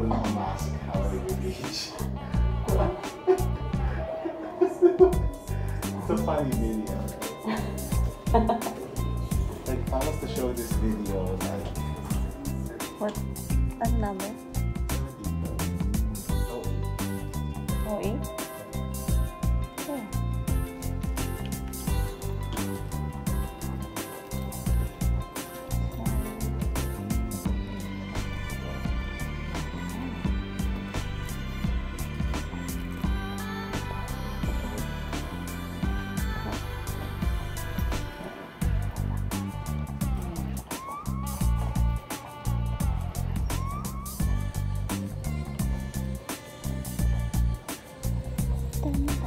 wouldn't ask how are you beach. it's a funny video. like I was to show this video like What another? Oh eight? Listen.